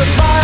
survive